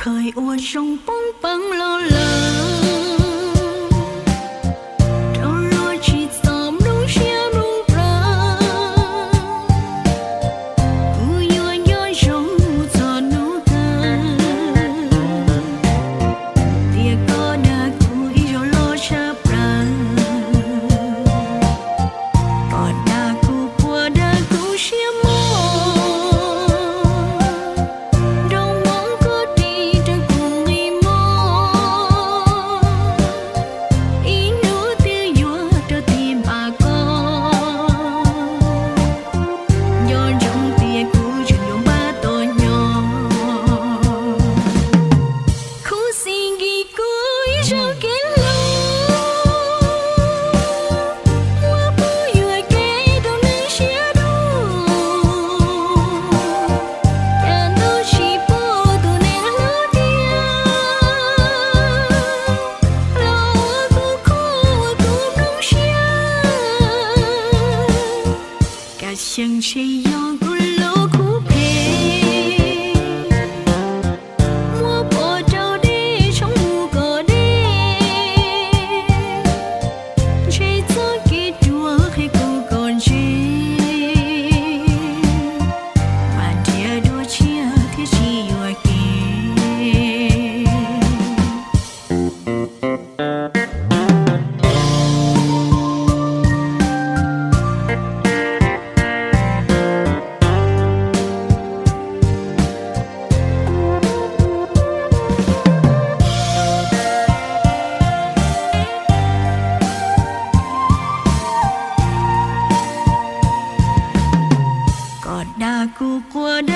khởi ua sông bóng băng lo lắng. 向谁要？Của đời